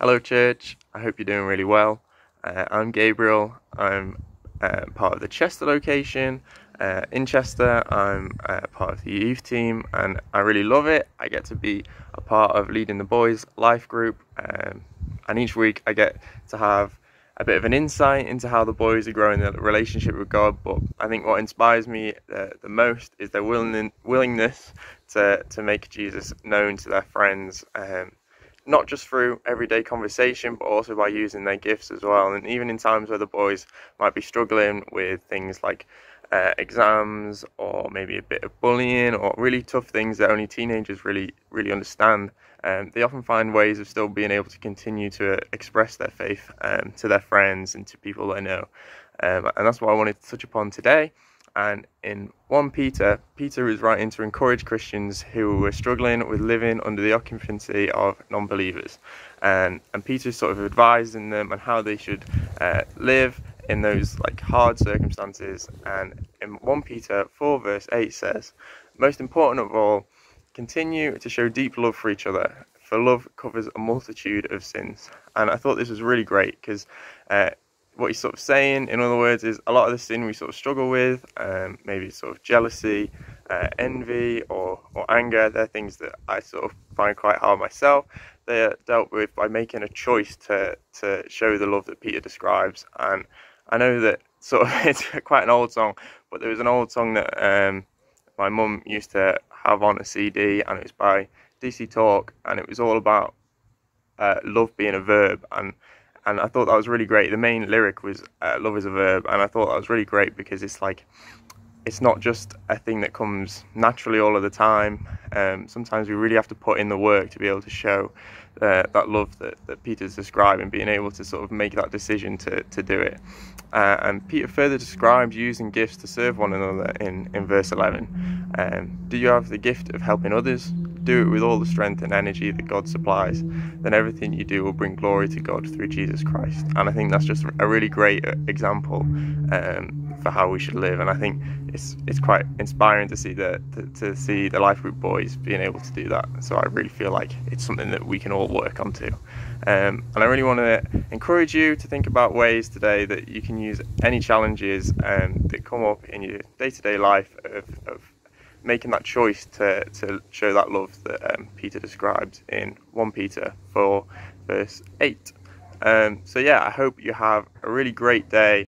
Hello, church. I hope you're doing really well. Uh, I'm Gabriel. I'm uh, part of the Chester location. Uh, in Chester, I'm uh, part of the youth team and I really love it. I get to be a part of leading the boys' life group, um, and each week I get to have a bit of an insight into how the boys are growing their relationship with God. But I think what inspires me uh, the most is their willing, willingness to, to make Jesus known to their friends. Um, not just through everyday conversation, but also by using their gifts as well. And even in times where the boys might be struggling with things like uh, exams or maybe a bit of bullying or really tough things that only teenagers really really understand, um, they often find ways of still being able to continue to express their faith um, to their friends and to people they know. Um, and that's what I wanted to touch upon today. And in 1 Peter, Peter is writing to encourage Christians who were struggling with living under the occupancy of non believers. And, and Peter is sort of advising them on how they should uh, live in those like hard circumstances. And in 1 Peter 4, verse 8 says, Most important of all, continue to show deep love for each other, for love covers a multitude of sins. And I thought this was really great because uh, what he's sort of saying, in other words, is a lot of the sin we sort of struggle with, um, maybe sort of jealousy, uh, envy, or, or anger. They're things that I sort of find quite hard myself. They're dealt with by making a choice to, to show the love that Peter describes. And I know that sort of it's quite an old song, but there was an old song that um, my mum used to have on a CD, and it was by DC Talk, and it was all about uh, love being a verb. And and I thought that was really great. The main lyric was uh, "Love is a verb," and I thought that was really great because it's like it's not just a thing that comes naturally all of the time. Um, sometimes we really have to put in the work to be able to show uh, that love that, that Peter's describing, being able to sort of make that decision to, to do it. Uh, and Peter further describes using gifts to serve one another in, in verse 11. Um, do you have the gift of helping others? Do it with all the strength and energy that God supplies. Then everything you do will bring glory to God through Jesus Christ. And I think that's just a really great uh, example um, for how we should live. And I think it's it's quite inspiring to see the to, to, see the life group boys being able to do that. So I really feel like it's something that we can all work on too. Um, and I really want to encourage you to think about ways today that you can use any challenges um, that come up in your day-to-day life of, of making that choice to, to show that love that um, Peter described in 1 Peter 4 verse 8. Um, so yeah, I hope you have a really great day